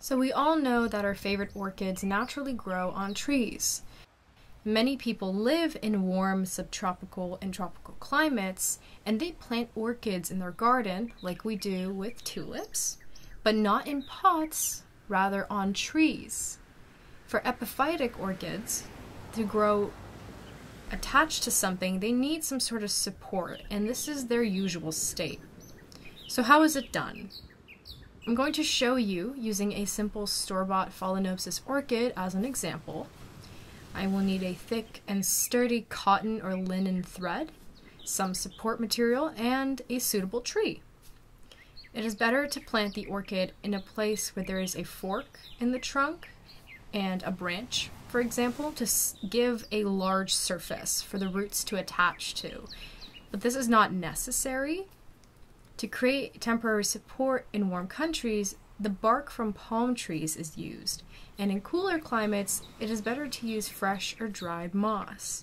So, we all know that our favorite orchids naturally grow on trees. Many people live in warm subtropical and tropical climates, and they plant orchids in their garden, like we do with tulips, but not in pots, rather on trees. For epiphytic orchids to grow attached to something, they need some sort of support, and this is their usual state. So, how is it done? I'm going to show you using a simple store-bought Phalaenopsis orchid as an example. I will need a thick and sturdy cotton or linen thread, some support material, and a suitable tree. It is better to plant the orchid in a place where there is a fork in the trunk and a branch, for example, to give a large surface for the roots to attach to. But this is not necessary to create temporary support in warm countries, the bark from palm trees is used, and in cooler climates, it is better to use fresh or dried moss.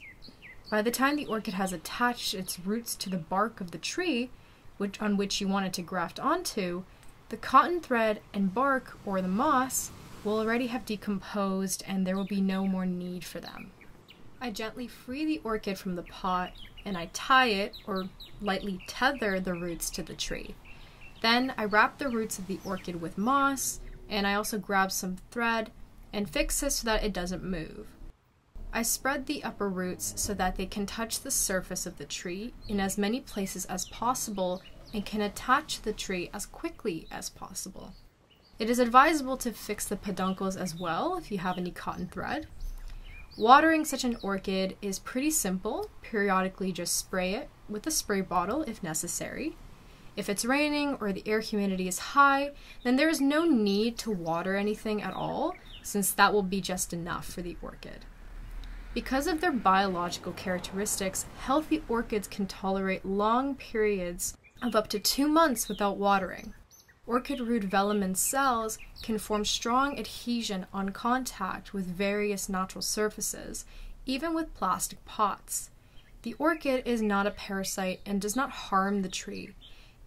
By the time the orchid has attached its roots to the bark of the tree, which, on which you want it to graft onto, the cotton thread and bark, or the moss, will already have decomposed and there will be no more need for them. I gently free the orchid from the pot and I tie it or lightly tether the roots to the tree. Then I wrap the roots of the orchid with moss and I also grab some thread and fix this so that it doesn't move. I spread the upper roots so that they can touch the surface of the tree in as many places as possible and can attach the tree as quickly as possible. It is advisable to fix the peduncles as well if you have any cotton thread. Watering such an orchid is pretty simple. Periodically, just spray it with a spray bottle if necessary. If it's raining or the air humidity is high, then there is no need to water anything at all, since that will be just enough for the orchid. Because of their biological characteristics, healthy orchids can tolerate long periods of up to two months without watering. Orchid root velamen cells can form strong adhesion on contact with various natural surfaces, even with plastic pots. The orchid is not a parasite and does not harm the tree.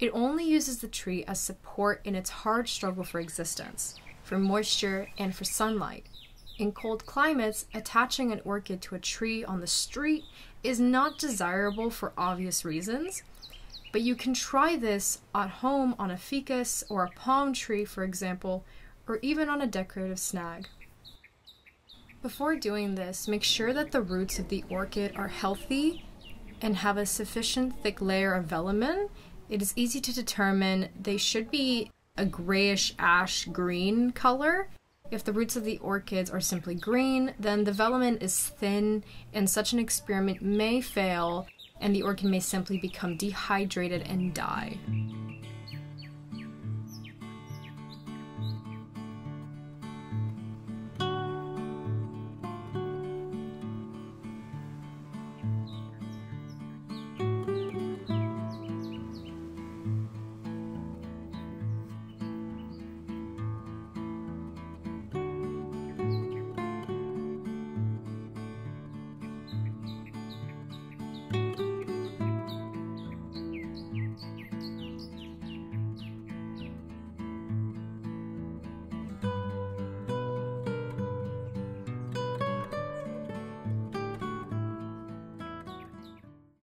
It only uses the tree as support in its hard struggle for existence, for moisture, and for sunlight. In cold climates, attaching an orchid to a tree on the street is not desirable for obvious reasons, but you can try this at home on a ficus or a palm tree, for example, or even on a decorative snag. Before doing this, make sure that the roots of the orchid are healthy and have a sufficient thick layer of velamen. It is easy to determine they should be a grayish ash green color. If the roots of the orchids are simply green, then the velamen is thin and such an experiment may fail and the organ may simply become dehydrated and die.